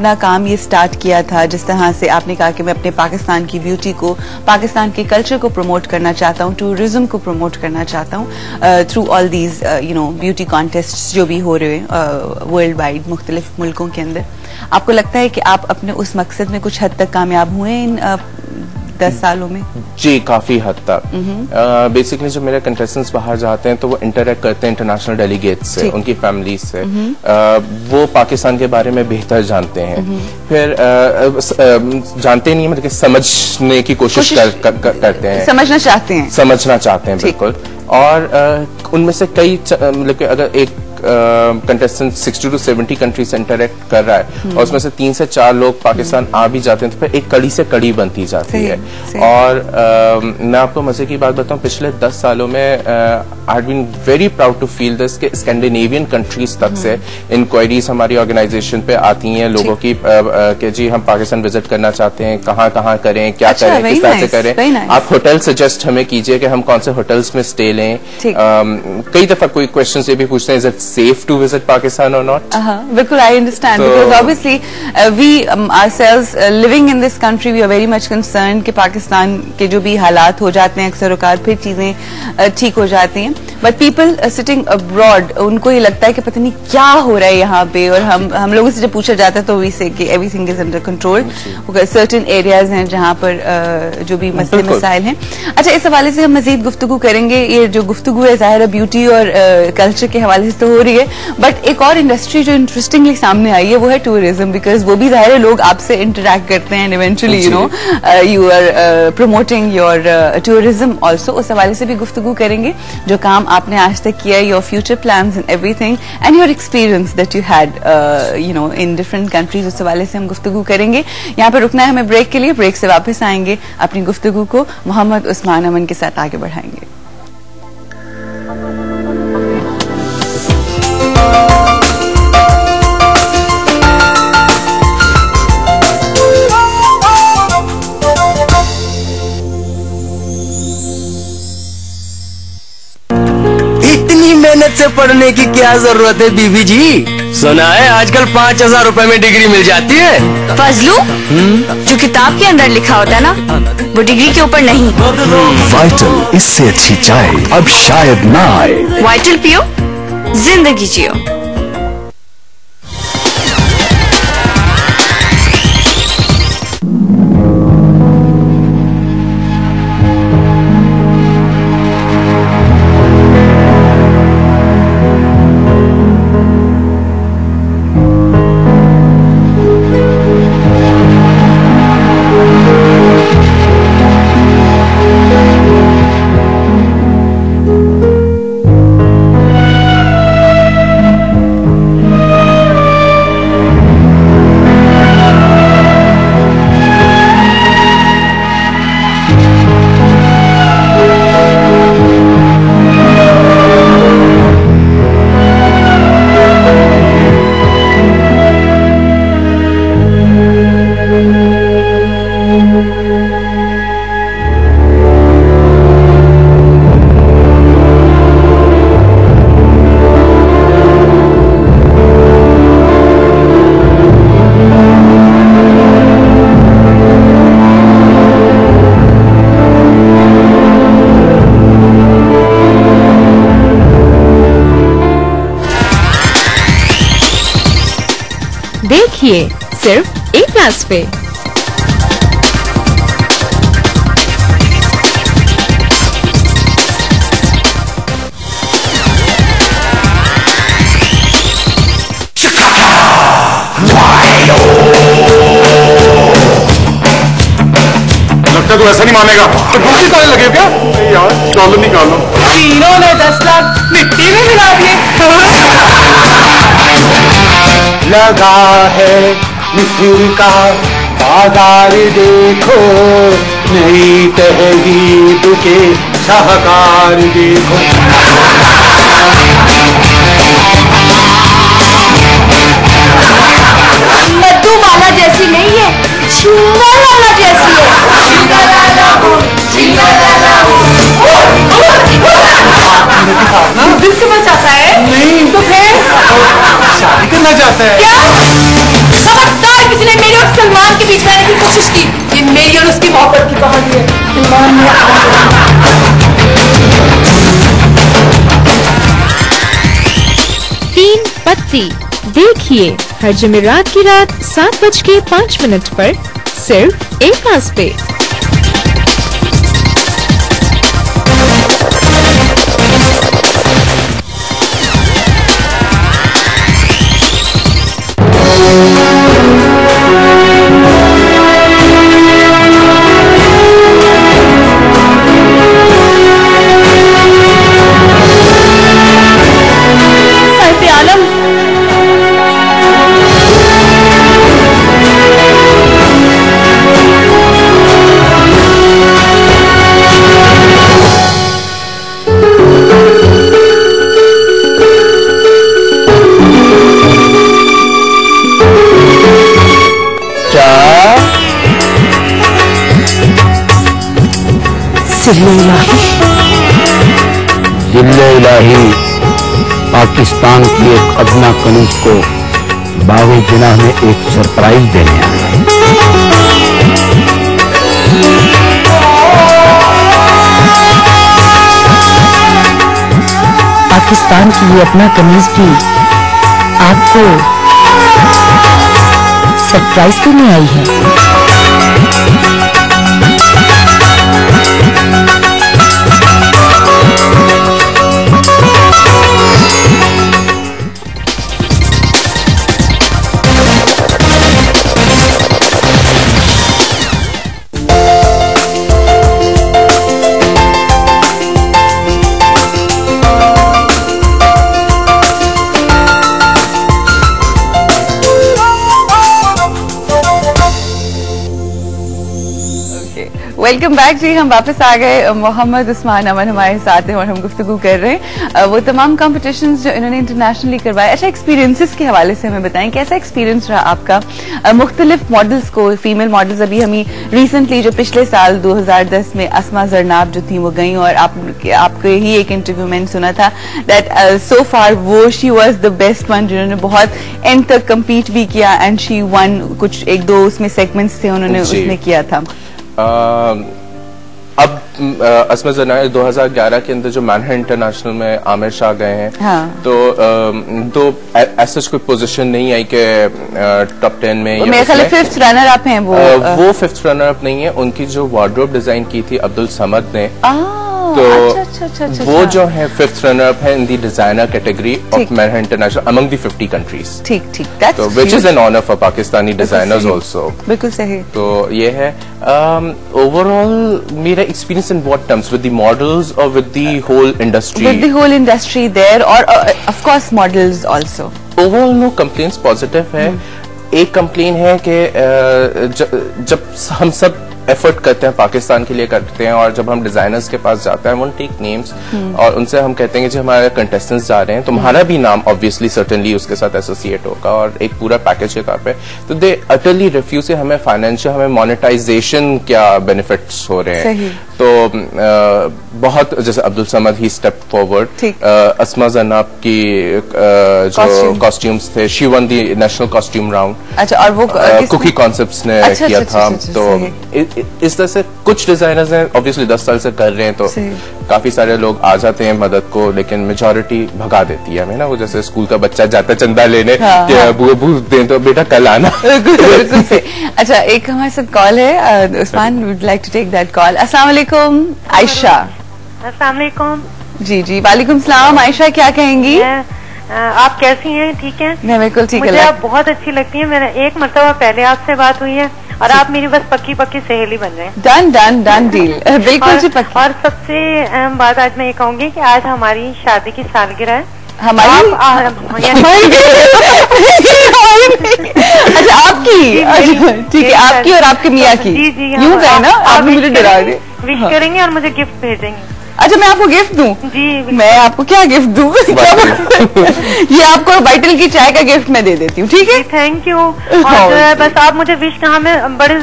अपना काम ये स्टार्ट किया था जिस तरह से आपने कहा कि मैं अपने पाकिस्तान की ब्यूटी को पाकिस्तान के कल्चर को प्रमोट करना चाहता हूँ टूरिज़्म को प्रमोट करना चाहता हूँ through all these you know beauty contest जो भी हो रहे हैं वर्ल्ड वाइड मुख्तलिफ़ मुल्कों के अंदर। आपको लगता है कि आप अपने उस मकसद में कुछ हद तक कामयाब हुए इन uh, दस सालों में? जी काफ़ी हद तक। बेसिकली uh, जो मेरे कंटेस्टेंट्स बाहर जाते हैं तो वो इंटरेक्ट करते हैं इंटरनेशनल डेलीगेट से उनकी फैमिली से। uh, वो पाकिस्तान के बारे में बेहतर जानते हैं। फिर जानते नहीं मतलब समझने की कोशिश, कोशिश कर, कर, कर, करते हैं। समझना चाहते हैं। समझना चाहते हैं बिल्कुल। और उनमें से कई मतलब अगर एक contestant sixty to seventy country से इंटरेक्ट कर रहा है। और उसमें से तीन से चार लोग पाकिस्तान आ भी जाते हैं तो फिर एक कड़ी से कड़ी बनती जाती है। और मैं आपको मज़े की बात बताऊँ पिछले दस सालों में I been very proud to feel this के स्कैंडिनेवियन कंट्रीज़ तक से इंक्वायरीज हम्म। हमारी ऑर्गेनाइजेशन पे आती हैं लोगों की कि जी हम पाकिस्तान विज़िट करना चाहते हैं कहाँ कहाँ करें क्या अच्छा, करें किस तरह से करें। आप होटल सजेस्ट हमें कीजिए कि हम कौन से होटल्स में स्टे लें। कई दफ़ा कोई क्वेश्चन ये भी पूछते हैं is it safe to visit Pakistan or not? Uh -huh. Because I understand. So, because obviously uh, we um, ourselves uh, living in this country, we are very much concerned कि पाकिस्तान के जो भी हालात हो जाते हैं अक्सर औकात फिर चीज़ें uh, ठीक हो जाती हैं बट पीपल सिटिंग अब्रॉड उनको ये लगता है कि पता नहीं क्या हो रहा है यहाँ पे और हम हम लोगों से जब पूछा जाता है तो वी से कि everything is under control certain areas हैं जहाँ पर uh, जो भी मसले मसाइल हैं। अच्छा इस हवाले से हम मजीद गुफ्तु करेंगे। ये जो गुफ्तु है ज़ाहिर ब्यूटी और कल्चर uh, के हवाले से तो हो रही है। बट एक और इंडस्ट्री जो इंटरेस्टिंगली सामने आई है वो है टूरिज़्म बिकॉज़ वो भी ज़ाहिर लोग आपसे इंटरेक्ट करते हैं eventually you know you are promoting your tourism also उस हवाले से भी गुफ्तु करेंगे। जो काम आपने आज तक किया your future plan in everything and your experience that you had you know in different countries उस हवाले से हम गुफ्तु करेंगे। यहाँ पर रुकना है हमें ब्रेक के लिए ब्रेक से वापस आएँगे अपनी गुफ्तु को। मोहम्मद उस्मान अमन के साथ आगे बढ़ाएँगे। से पढ़ने की क्या ज़रूरत है बीबी जी? सुना है आजकल पाँच हज़ार रूपए में डिग्री मिल जाती है। फजलू हम्म? जो किताब के अंदर लिखा होता है ना वो डिग्री के ऊपर नहीं। वाइटल इससे अच्छी चाय अब शायद ना आए। वाइटल पियो ज़िंदगी जियो। देखिए सिर्फ़ एक क्लास पे। लगता तो ऐसा नहीं मानेगा। तो दूसरी ताले लगे क्या यार डॉलर निकालो। तीनों ने दस लाख मिट्टी में मिला दिए। लगा है मिस्र का बाज़ार, देखो, नई तहजीब के सहकार देखो। माला जैसी नहीं है छिंगा करना चाहता है। क्या? खबरदार किसी ने मेरे और सलमान के बीच रहने की कोशिश की? ये मेरी और उसकी मोहब्बत की कहानी है। सलमान ने तीन पत्ती। देखिए, हर जमेरात की रात सात बज के पाँच मिनट पर सिर्फ़ एक पास पे। Lord. इलाही पाकिस्तान की एक अदना कनीज को बावे जिना में एक सरप्राइज़ देने आया पाकिस्तान की ये अपना कमीज भी आपको सरप्राइज़ देने आई है। वेलकम बैक जी हम वापस आ गए। मोहम्मद उस्मान अमन हमारे साथ हैं और हम गुफ्तु कर रहे हैं। वो तमाम कॉम्पिटिशन्स जो इन्होंने इंटरनेशनली करवाए अच्छा एक्सपीरियंसेस के हवाले से हमें बताएँ कैसा एक्सपीरियंस रहा आपका? मुख्तलिफ़ मॉडल्स को फीमेल मॉडल्स अभी हमें रिसेंटली जो पिछले साल 2010 में असमा जरनाब जो थी वो गई और आप आपके ही एक इंटरव्यू मैंने सुना था दैट सो फार वो she was the best one जिन्होंने बहुत एंड तक कम्पीट भी किया एंड शी वन कुछ एक दो उसमें सेगमेंट्स थे उन्होंने जी। उसमें किया था। अब असमत जनाए 2011 के अंदर जो मैनह इंटरनेशनल में आमिर शाह गए हैं हाँ। तो आ, तो ऐसा कोई पोजीशन नहीं आई कि टॉप टेन में या मेरे ख्याल फिफ्थ रनर अप हैं वो अ, वो फिफ्थ रनर अप नहीं है उनकी जो वार्ड्रोब डिज़ाइन की थी अब्दुल समद ने आ, तो अच्छा, अच्छा, अच्छा, वो। जो है फिफ्थ रनर अप है in the designer category of. मैनहा international among the 50 countries ठीक ठीक। तो which is an honour for Pakistani designers. Also बिल्कुल सही। तो ये है ओवरऑल मेरा experience in what terms with the models और with the whole industry the whole industry there or uh, of course models also overall no complains positive है। एक complain है कि जब हम सब एफर्ट करते हैं पाकिस्तान के लिए करते हैं और जब हम डिजाइनर्स के पास जाते हैं वन टेक नेम्स और उनसे हम कहते हैं कि जी हमारे कंटेस्टेंट्स जा रहे हैं तुम्हारा भी नाम ऑब्वियसली सर्टनली उसके साथ एसोसिएट होगा और एक पूरा पैकेज है पे। तो दे अटरली रिफ्यूज से हमें फाइनेंशियल हमें मोनेटाइजेशन क्या बेनिफिट्स हो रहे। हैं। तो अ, बहुत जैसे अब्दुल समद ही स्टेप फॉरवर्ड। असमा जनाब की अ, जो कॉस्ट्यूम्स थे she won the national costume round अच्छा और वो कुकी कॉन्सेप्ट्स ने अच्छा, किया अच्छा, था। अच्छा, अच्छा, तो इस तरह से कुछ डिजाइनर्स हैं ऑब्वियसली दस साल से कर रहे हैं तो काफ़ी सारे लोग आ जाते हैं मदद को लेकिन मेजोरिटी भगा देती है हमें ना वो जैसे स्कूल का बच्चा जाता है चंदा लेने हाँ, हाँ। बुआ दें तो बेटा कल आना। बिल्कुल अच्छा एक हमारे साथ कॉल है Usman would like to take that call अस्सलाम वालेकुम आयशा। असलाकुम जी जी वालेकुम सलाम। आयशा क्या कहेंगी? आप कैसी हैं? ठीक हैं? मैं बिल्कुल ठीक मुझे आप बहुत अच्छी लगती हैं। मेरा एक मरतबा पहले आपसे बात हुई है और आप मेरी बस पक्की पक्की सहेली बन रहे हैं। डन डन डन डील बिल्कुल जी पक्की। और सबसे अहम बात आज मैं ये कहूँगी कि आज हमारी शादी की सालगिरह है। हमारी? अच्छा आपकी? अच्छा, ठीक है आपकी और आपके मियाँ की। जी जी यूँ हाँ, गए ना आप- मुझे डरा विश हाँ। करेंगे और मुझे गिफ्ट भेजेंगे। अच्छा मैं आपको गिफ्ट दूँ? जी मैं आपको क्या गिफ्ट दूँ? ये आपको वाइटल की चाय का गिफ्ट मैं दे देती हूँ ठीक है? थैंक यू और बस आप मुझे विश कहा मैं बड़े